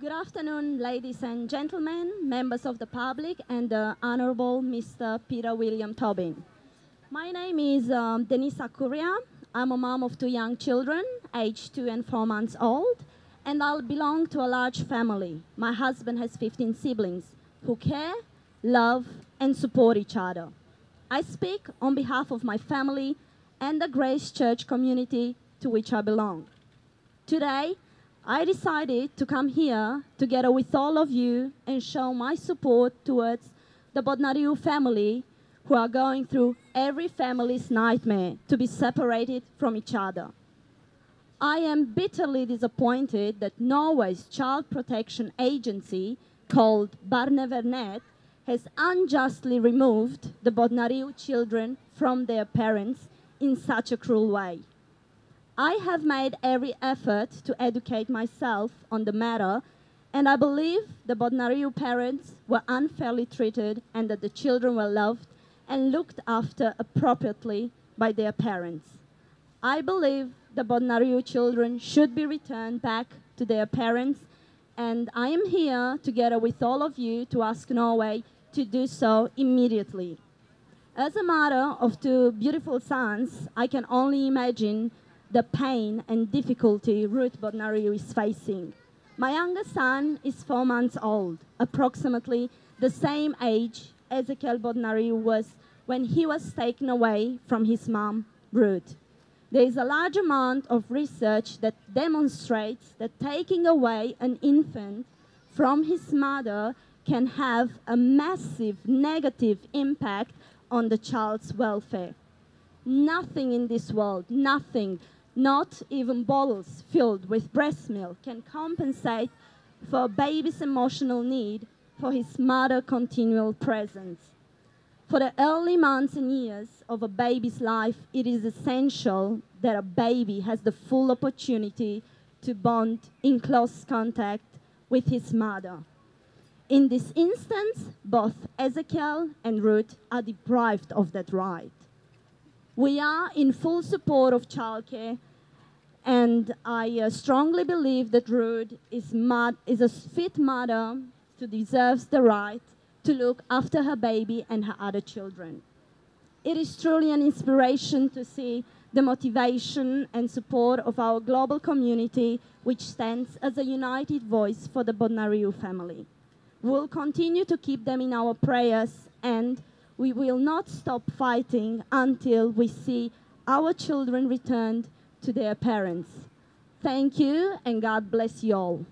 Good afternoon, ladies and gentlemen, members of the public, and the Honorable Mr. Peter William Tobin. My name is um, Denisa Curea. I'm a mom of two young children, aged two and four months old, and I belong to a large family. My husband has 15 siblings who care, love, and support each other. I speak on behalf of my family and the Grace Church community to which I belong. Today, I decided to come here together with all of you and show my support towards the Bodnariu family who are going through every family's nightmare to be separated from each other. I am bitterly disappointed that Norway's child protection agency, called Barnevernet, has unjustly removed the Bodnariu children from their parents in such a cruel way. I have made every effort to educate myself on the matter, and I believe the Bodnariu parents were unfairly treated and that the children were loved and looked after appropriately by their parents. I believe the Bodnariu children should be returned back to their parents, and I am here together with all of you to ask Norway to do so immediately. As a mother of two beautiful sons, I can only imagine the pain and difficulty Ruth Bodnariu is facing. My youngest son is four months old, approximately the same age Ezekiel Bodnariu was when he was taken away from his mom, Ruth. There is a large amount of research that demonstrates that taking away an infant from his mother can have a massive negative impact on the child's welfare. Nothing in this world, nothing not even bottles filled with breast milk can compensate for a baby's emotional need for his mother's continual presence. For the early months and years of a baby's life, it is essential that a baby has the full opportunity to bond in close contact with his mother. In this instance, both Ezekiel and Ruth are deprived of that right. We are in full support of childcare and I uh, strongly believe that Ruth is, is a fit mother who deserves the right to look after her baby and her other children. It is truly an inspiration to see the motivation and support of our global community, which stands as a united voice for the Bodnariu family. We'll continue to keep them in our prayers and we will not stop fighting until we see our children returned to their parents. Thank you, and God bless you all.